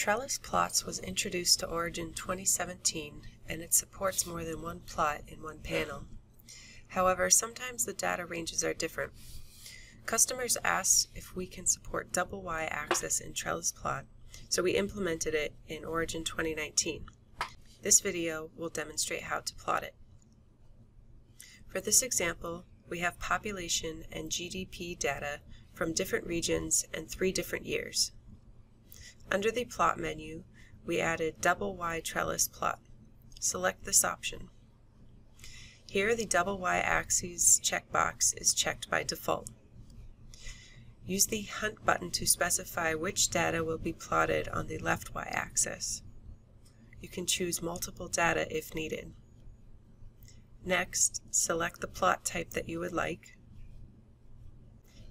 Trellis Plots was introduced to Origin 2017 and it supports more than one plot in one panel. However, sometimes the data ranges are different. Customers asked if we can support double y-axis in Trellis Plot, so we implemented it in Origin 2019. This video will demonstrate how to plot it. For this example, we have population and GDP data from different regions and three different years. Under the Plot menu, we added Double Y Trellis Plot. Select this option. Here the double Y axes checkbox is checked by default. Use the Hunt button to specify which data will be plotted on the left y-axis. You can choose multiple data if needed. Next, select the plot type that you would like.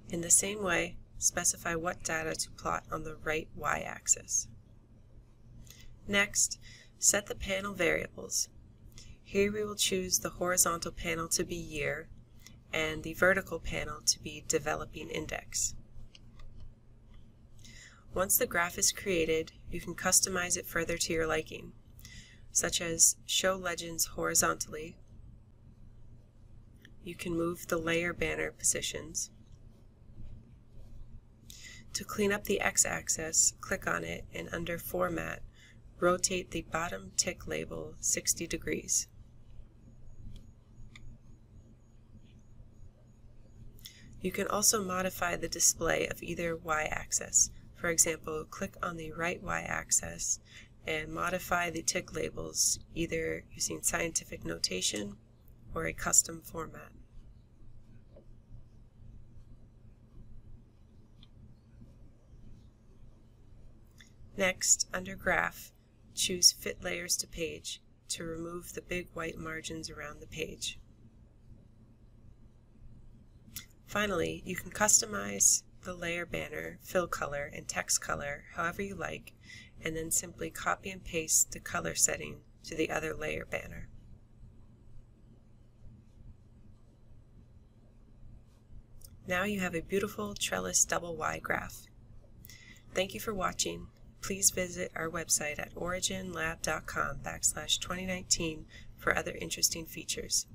In the same way, specify what data to plot on the right y-axis. Next, set the panel variables. Here we will choose the horizontal panel to be year and the vertical panel to be developing index. Once the graph is created, you can customize it further to your liking, such as show legends horizontally. You can move the layer banner positions, to clean up the x-axis, click on it and under Format, rotate the bottom tick label 60 degrees. You can also modify the display of either y-axis. For example, click on the right y-axis and modify the tick labels either using scientific notation or a custom format. Next, under Graph, choose Fit Layers to Page to remove the big white margins around the page. Finally, you can customize the layer banner, fill color, and text color however you like, and then simply copy and paste the color setting to the other layer banner. Now you have a beautiful trellis double Y graph. Thank you for watching please visit our website at originlab.com backslash 2019 for other interesting features.